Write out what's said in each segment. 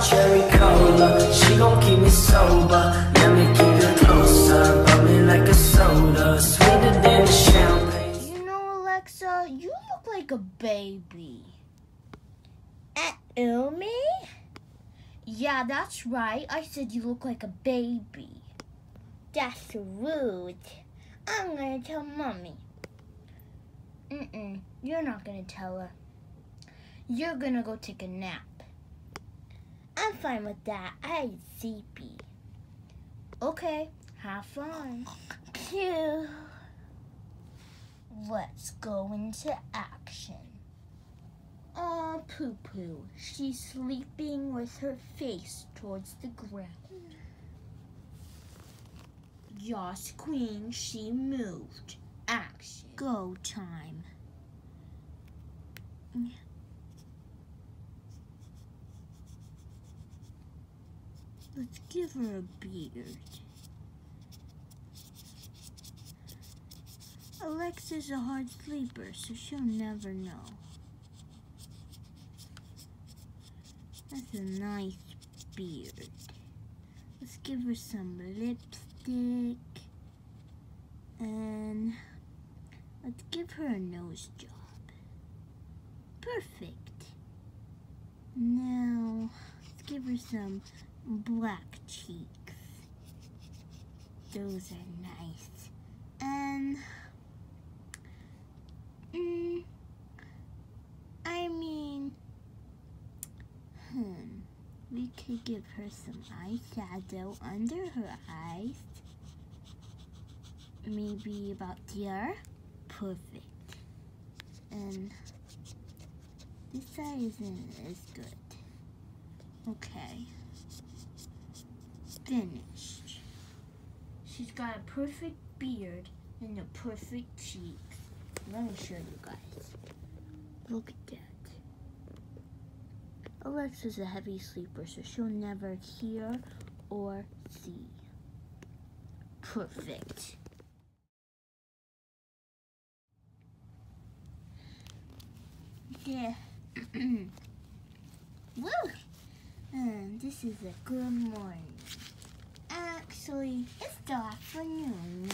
cherry cola. She gon' keep me sober. Let me keep it closer. Bubbly like a soda. Sweeter than champagne. You know, Alexa, you look like a baby. At me? Yeah, that's right. I said you look like a baby. That's rude. I'm gonna tell mommy. Mm-mm, you're not gonna tell her. You're gonna go take a nap. I'm fine with that. I sleepy. Okay, have fun. Phew. Let's go into action. Aw, Poo Poo. She's sleeping with her face towards the ground. Yas Queen, she moved. Action. Go time. Let's give her a beard. Alexa's a hard sleeper, so she'll never know. That's a nice beard. Let's give her some lipstick. And let's give her a nose job. Perfect. Now, her some black cheeks. Those are nice. And, mm, I mean, hmm, we could give her some eyeshadow under her eyes. Maybe about here. Perfect. And this side isn't as good. Okay. Finished. She's got a perfect beard and a perfect cheeks. Let me show you guys. Look at that. Alexa's a heavy sleeper, so she'll never hear or see. Perfect. Yeah. Woo! Um, this is a good morning. Actually, it's the afternoon.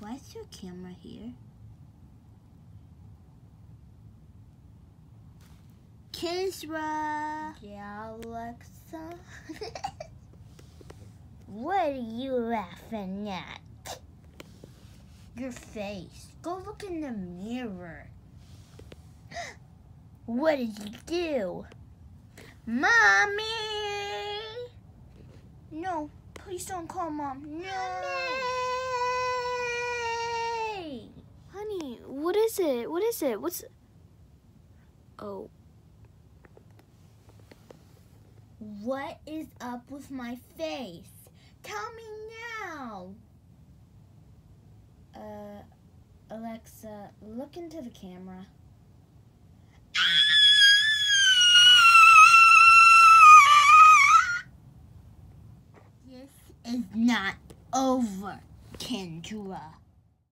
Why is your camera here? Kendra! Yeah, Alexa? what are you laughing at? Your face. Go look in the mirror. What did you do? Mommy! No, please don't call mom. No! Mommy! Honey, what is it? What is it? What's. Oh. What is up with my face? Tell me now! Uh, Alexa, look into the camera. Over, Kendra.